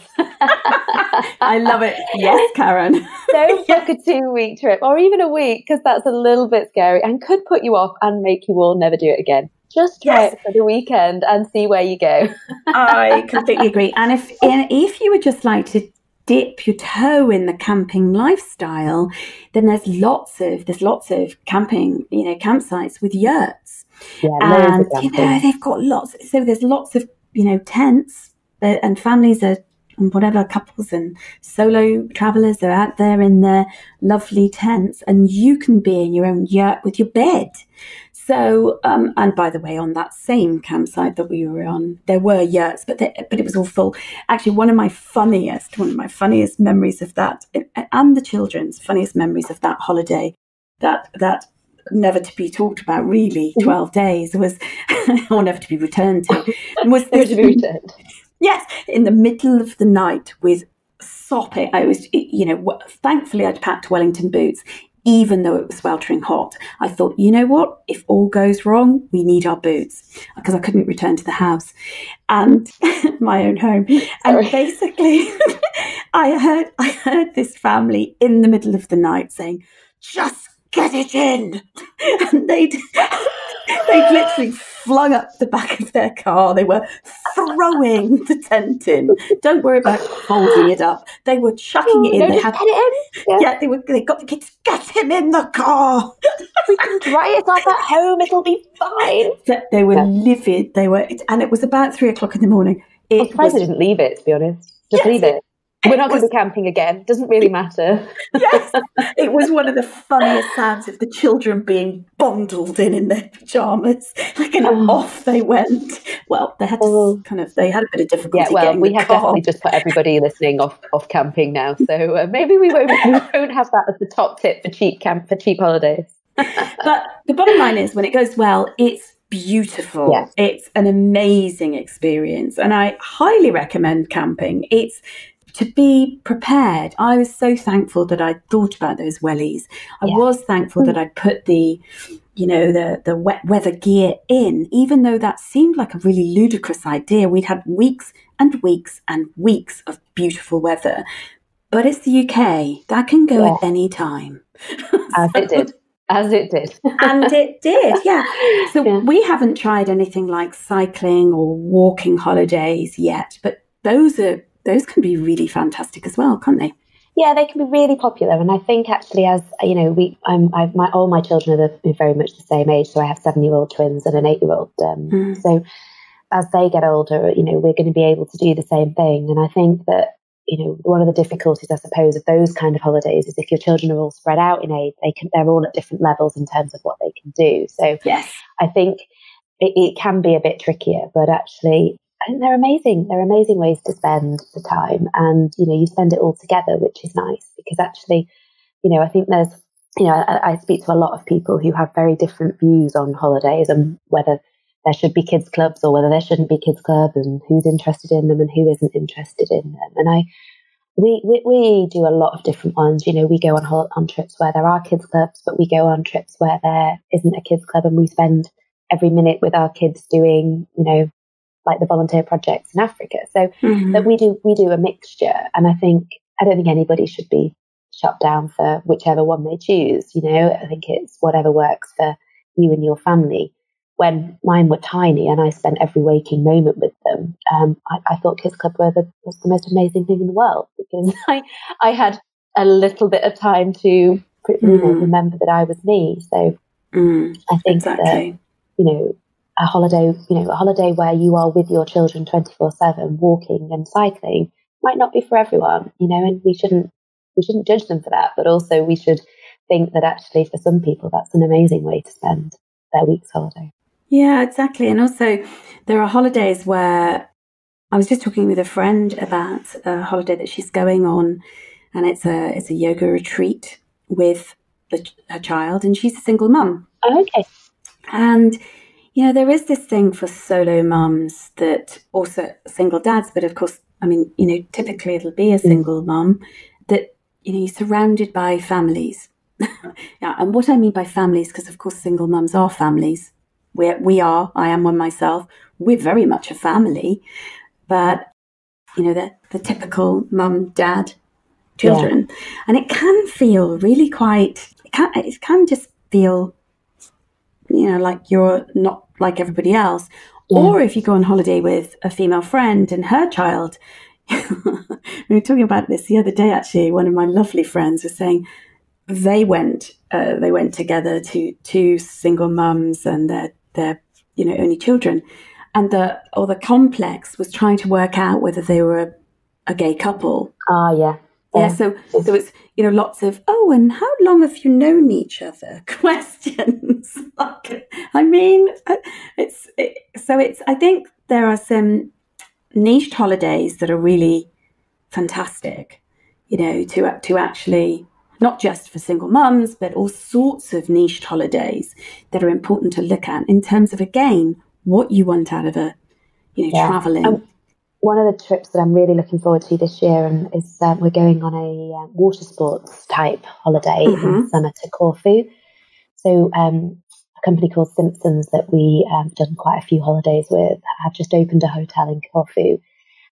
I love it. Yes, Karen. Don't book a two week trip or even a week because that's a little bit scary and could put you off and make you all never do it again. Just try yes. it for the weekend and see where you go. I completely agree. And if if you would just like to dip your toe in the camping lifestyle, then there's lots of there's lots of camping, you know, campsites with yurts. Yeah, and you know they've got lots. So there's lots of you know tents, uh, and families are and whatever couples and solo travelers are out there in their lovely tents, and you can be in your own yurt with your bed. So, um, and by the way, on that same campsite that we were on, there were yurts, but they, but it was all full. Actually, one of my funniest, one of my funniest memories of that, and the children's funniest memories of that holiday, that that never to be talked about really mm-hmm. 12 days was or never to be returned to was never to be returned yes in the middle of the night with sopping i was you know thankfully i'd packed wellington boots even though it was sweltering hot. I thought, you know what? If all goes wrong, we need our boots because I couldn't return to the house and my own home. And basically, I heard I heard this family in the middle of the night saying, "Just get it in," and they'd they'd literally flung up the back of their car. They were throwing the tent in. Don't worry about folding it up. They were chucking it in. No, they had, it in. Yeah. yeah, they were. They got the kids. Get him in the car. we can dry it off at home. It'll be fine. They were yeah. livid. They were, and it was about three o'clock in the morning. It I'm surprised was, they didn't leave it. To be honest, just yes, leave it. We're not going to be camping again. Doesn't really matter. yes, it was one of the funniest sounds of the children being bundled in in their pajamas, like and oh. off they went. Well, they had to oh. kind of they had a bit of difficulty. Yeah, well, we have car. definitely just put everybody listening off off camping now, so uh, maybe we won't we won't have that as the top tip for cheap camp for cheap holidays. but the bottom line is, when it goes well, it's beautiful. Yes. It's an amazing experience, and I highly recommend camping. It's to be prepared. I was so thankful that I'd thought about those wellies. I yeah. was thankful that I'd put the, you know, the the wet weather gear in, even though that seemed like a really ludicrous idea. We'd had weeks and weeks and weeks of beautiful weather. But it's the UK. That can go yeah. at any time. As it did. As it did. and it did, yeah. So yeah. we haven't tried anything like cycling or walking holidays yet, but those are those can be really fantastic as well, can't they? Yeah, they can be really popular, and I think actually, as you know, we, I'm, I've my all my children are the, very much the same age. So I have seven year old twins and an eight year old. Um, mm. So as they get older, you know, we're going to be able to do the same thing. And I think that you know one of the difficulties, I suppose, of those kind of holidays is if your children are all spread out in age, they can they're all at different levels in terms of what they can do. So yes, I think it, it can be a bit trickier, but actually, I think they're amazing. They're amazing ways to spend the time. And, you know, you spend it all together, which is nice because actually, you know, I think there's, you know, I, I speak to a lot of people who have very different views on holidays and whether there should be kids clubs or whether there shouldn't be kids clubs and who's interested in them and who isn't interested in them. And I, we, we, we do a lot of different ones. You know, we go on on trips where there are kids clubs, but we go on trips where there isn't a kids club and we spend every minute with our kids doing, you know, like the volunteer projects in Africa. So mm-hmm. that we do we do a mixture, and I think I don't think anybody should be shut down for whichever one they choose. You know, I think it's whatever works for you and your family. When mine were tiny and I spent every waking moment with them, um, I, I, thought Kids Club were the, was the most amazing thing in the world because I, I had a little bit of time to you know, mm. remember that I was me. So mm, I think exactly. that you know a holiday, you know, a holiday where you are with your children 24 7 walking and cycling might not be for everyone, you know, and we shouldn't, we shouldn't judge them for that, but also we should think that actually for some people that's an amazing way to spend their week's holiday. Yeah, exactly. And also there are holidays where I was just talking with a friend about a holiday that she's going on and it's a, it's a yoga retreat with the, her child and she's a single mum. Oh, okay. And you know, there is this thing for solo mums that also single dads, but of course, I mean, you know, typically it'll be a mm. single mum that, you know, you're surrounded by families. yeah, and what I mean by families, because of course single mums are families. we we are, I am one myself. We're very much a family, but, you know, the, the typical mum, dad, children. Yeah. And it can feel really quite, it can, it can just feel you know, like you're not like everybody else. Yeah. Or if you go on holiday with a female friend and her child. we were talking about this the other day, actually. One of my lovely friends was saying they went uh, they went together to two single mums and their their you know only children, and the or the complex was trying to work out whether they were a, a gay couple. Ah, yeah. Yeah, so there was, you know, lots of, oh, and how long have you known each other questions. like, I mean, uh, it's, it, so it's, I think there are some niche holidays that are really fantastic, you know, to, to actually, not just for single mums, but all sorts of niche holidays that are important to look at in terms of, again, what you want out of a, you know, yeah. traveling. Um, one of the trips that I'm really looking forward to this year and is um, we're going on a uh, water sports type holiday mm-hmm. in summer to Corfu. So um, a company called Simpsons that we have um, done quite a few holidays with have just opened a hotel in Corfu.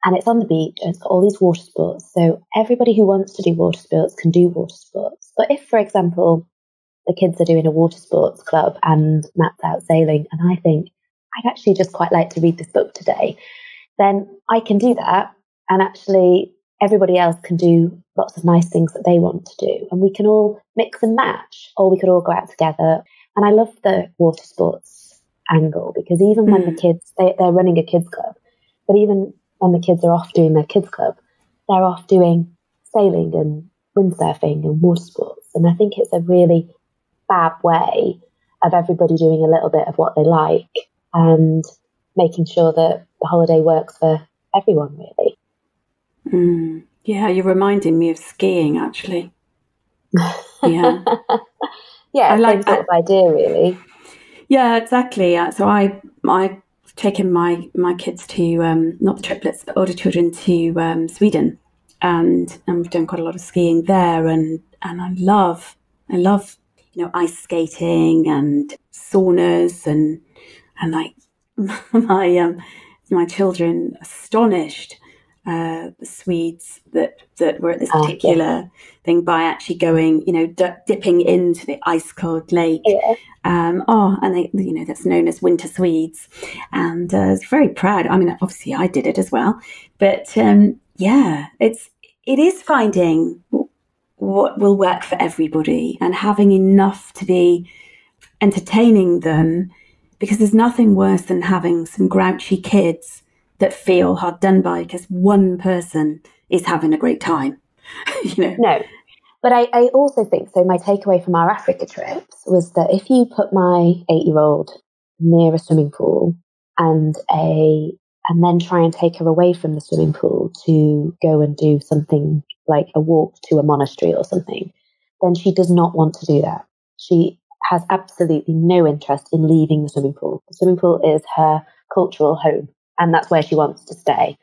And it's on the beach and it's got all these water sports. So everybody who wants to do water sports can do water sports. But if, for example, the kids are doing a water sports club and Matt's out sailing, and I think I'd actually just quite like to read this book today then I can do that. And actually, everybody else can do lots of nice things that they want to do. And we can all mix and match, or we could all go out together. And I love the water sports angle because even mm. when the hmm. kids, they, they're running a kids club, but even when the kids are off doing their kids club, they're off doing sailing and windsurfing and water sports. And I think it's a really fab way of everybody doing a little bit of what they like and making sure that the holiday works for everyone, really. Mm. Yeah, you're reminding me of skiing, actually. Yeah, yeah, I like that idea, really. Yeah, exactly. So I, I've taken my my kids to um, not the triplets, but older children to um, Sweden, and and we've done quite a lot of skiing there, and and I love, I love, you know, ice skating and saunas and and like my um, my children astonished uh, the Swedes that that were at this particular oh, yeah. thing by actually going, you know, d- dipping into the ice cold lake. Yeah. Um, oh, and they, you know, that's known as winter Swedes, and uh, it's very proud. I mean, obviously, I did it as well, but um, yeah, it's it is finding what will work for everybody and having enough to be entertaining them because there's nothing worse than having some grouchy kids that feel hard done by because one person is having a great time. you know? No. But I, I also think so. My takeaway from our Africa trips was that if you put my eight year old near a swimming pool and a and then try and take her away from the swimming pool to go and do something like a walk to a monastery or something, then she does not want to do that. She has absolutely no interest in leaving the swimming pool. The swimming pool is her cultural home, and that's where she wants to stay.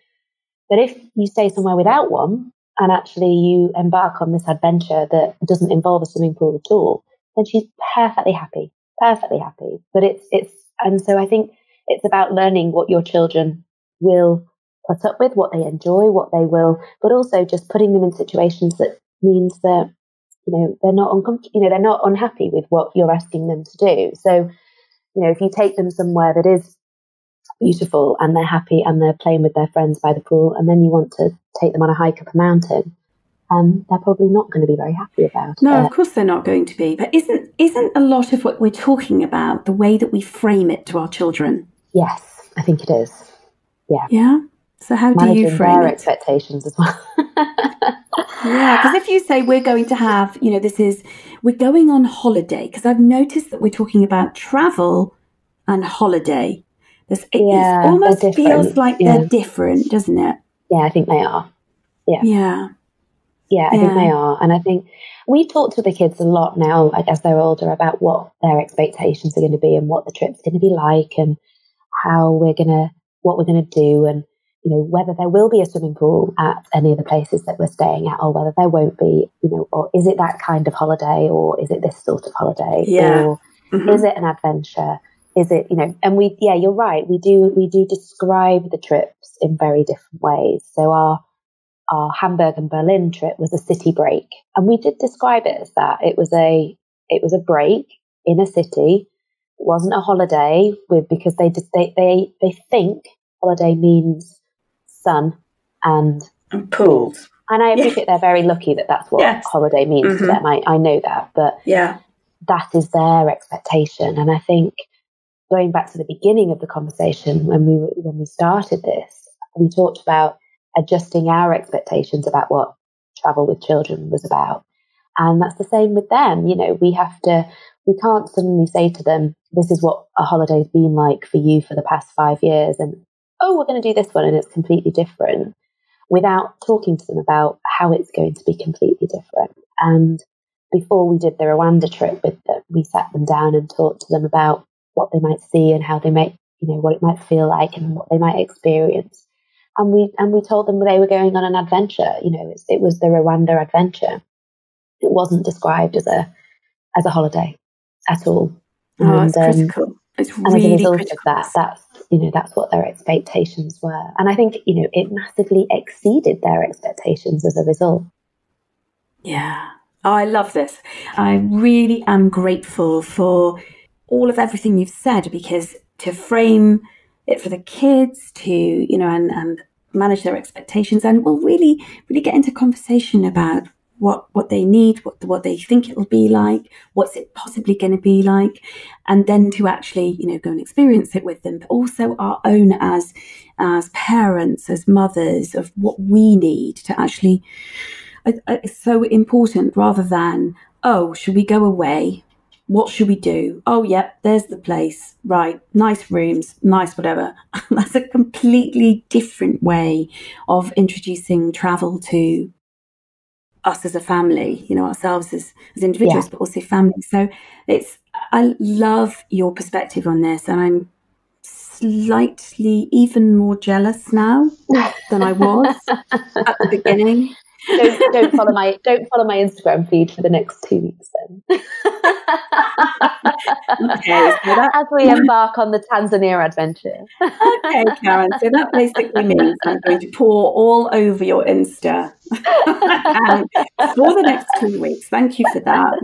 But if you stay somewhere without one, and actually you embark on this adventure that doesn't involve a swimming pool at all, then she's perfectly happy, perfectly happy. But it's it's and so I think it's about learning what your children will put up with, what they enjoy, what they will, but also just putting them in situations that means that you know they're not uncomfortable you know they're not unhappy with what you're asking them to do so you know if you take them somewhere that is beautiful and they're happy and they're playing with their friends by the pool and then you want to take them on a hike up a mountain um, they're probably not going to be very happy about it. no it. of course they're not going to be but isn't isn't a lot of what we're talking about the way that we frame it to our children yes i think it is yeah yeah so how do you frame their it? expectations as well? yeah, because if you say we're going to have, you know, this is we're going on holiday, because I've noticed that we're talking about travel and holiday. There's, it yeah, almost feels like yeah. they're different, doesn't it? Yeah, I think they are. Yeah. Yeah. Yeah, I yeah. think they are. And I think we talk to the kids a lot now, I guess they're older, about what their expectations are going to be and what the trip's going to be like and how we're going to, what we're going to do and, you know, whether there will be a swimming pool at any of the places that we're staying at or whether there won't be, you know, or is it that kind of holiday or is it this sort of holiday? Yeah. Or mm-hmm. is it an adventure? Is it, you know, and we, yeah, you're right. We do, we do describe the trips in very different ways. So our, our Hamburg and Berlin trip was a city break. And we did describe it as that. It was a, it was a break in a city. It wasn't a holiday with, because they just, they, they, they think holiday means sun and, and pools. And I appreciate yeah. they're very lucky that that's what yes. holiday means mm-hmm. to them. I, I know that, but yeah, that is their expectation. And I think going back to the beginning of the conversation when we when we started this, we talked about adjusting our expectations about what travel with children was about. And that's the same with them. You know, we have to, we can't suddenly say to them, this is what a holiday's been like for you for the past five years. And, oh, we're going to do this one and it's completely different without talking to them about how it's going to be completely different. And before we did the Rwanda trip with them, we sat them down and talked to them about what they might see and how they might, you know, what it might feel like and what they might experience and we and we told them they were going on an adventure. You know, it, it was the Rwanda adventure. It wasn't described as a as a holiday at all. Oh, and, it's um, critical. It's and really as a result critical. of that, that's you know that's what their expectations were, and I think you know it massively exceeded their expectations as a result. Yeah. Oh, I love this. I really am grateful for all of everything you've said because to frame it for the kids to, you know, and, and manage their expectations and we'll really, really get into conversation about what what they need, what what they think it'll be like, what's it possibly going to be like, and then to actually you know go and experience it with them, but also our own as as parents, as mothers, of what we need to actually. It's so important rather than oh, should we go away? What should we do? Oh, yep, there's the place. Right, nice rooms, nice whatever. That's a completely different way of introducing travel to us as a family, you know, ourselves as, as individuals, yeah. but also family. So it's, I love your perspective on this, and I'm slightly even more jealous now than I was at the beginning don't, don't follow my don't follow my Instagram feed for the next two weeks then. okay, so that, as we embark on the Tanzania adventure. okay, Karen. So that basically means I'm going to pour all over your Insta for the next two weeks. Thank you for that.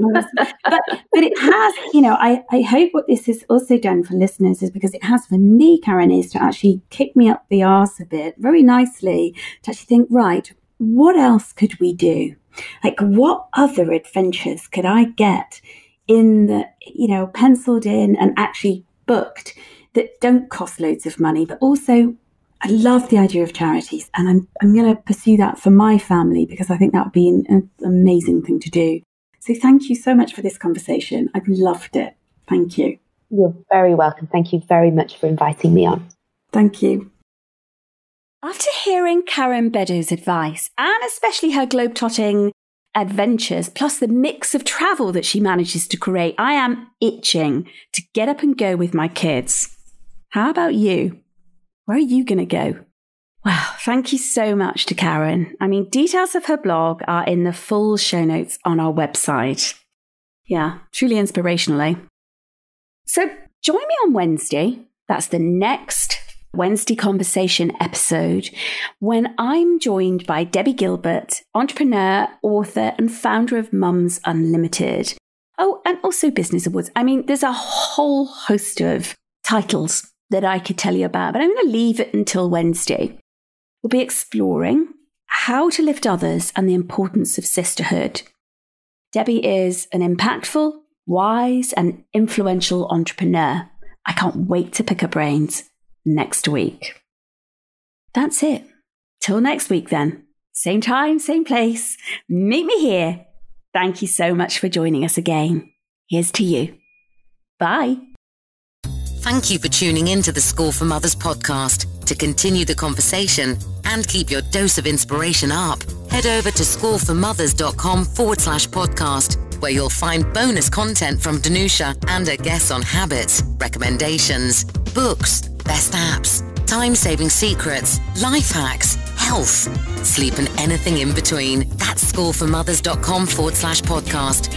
But but it has, you know, I, I hope what this has also done for listeners is because it has for me, Karen, is to actually kick me up the arse a bit very nicely to actually think, right, what else could we do? Like, what other adventures could I get in the, you know, penciled in and actually booked that don't cost loads of money, but also I love the idea of charities and I'm, I'm going to pursue that for my family because I think that would be an, an amazing thing to do. So thank you so much for this conversation. I've loved it. Thank you. You're very welcome. Thank you very much for inviting me on. Thank you. After hearing Karen Beddow's advice, and especially her globetrotting adventures, plus the mix of travel that she manages to create, I am itching to get up and go with my kids. How about you? Where are you going to go? Well, thank you so much to Karen. I mean, details of her blog are in the full show notes on our website. Yeah, truly inspirational, eh? So join me on Wednesday. That's the next Wednesday Conversation episode when I'm joined by Debbie Gilbert, entrepreneur, author, and founder of Mums Unlimited. Oh, and also Business Awards. I mean, there's a whole host of titles that I could tell you about, but I'm going to leave it until Wednesday. We'll be exploring how to lift others and the importance of sisterhood. Debbie is an impactful, wise, and influential entrepreneur. I can't wait to pick her brains next week. That's it. Till next week, then. Same time, same place. Meet me here. Thank you so much for joining us again. Here's to you. Bye. Thank you for tuning in to the School for Mothers podcast. To continue the conversation and keep your dose of inspiration up, head over to schoolformothers.com forward slash podcast where you'll find bonus content from Danusia and her guests on habits, recommendations, books, best apps, time-saving secrets, life hacks, health, sleep and anything in between. That's schoolformothers.com forward slash podcast.